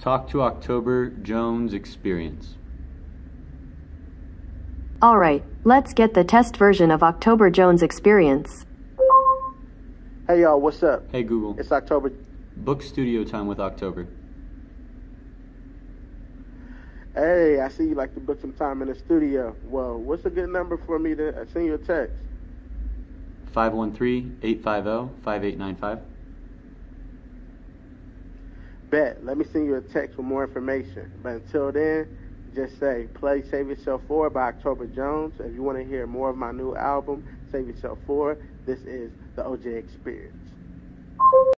Talk to October Jonez Experience. Alright, let's get the test version of October Jonez Experience. Hey y'all, what's up? Hey Google, It's October. book studio time with October. Hey, I see you like to book some time in the studio. Well, what's a good number for me to uh, send you a text? 513 850 5895. Bet. Let me send you a text with more information. But until then, just say play Save Yourself For by October Jonez. If you want to hear more of my new album, Save Yourself For, this is the OJ Experience.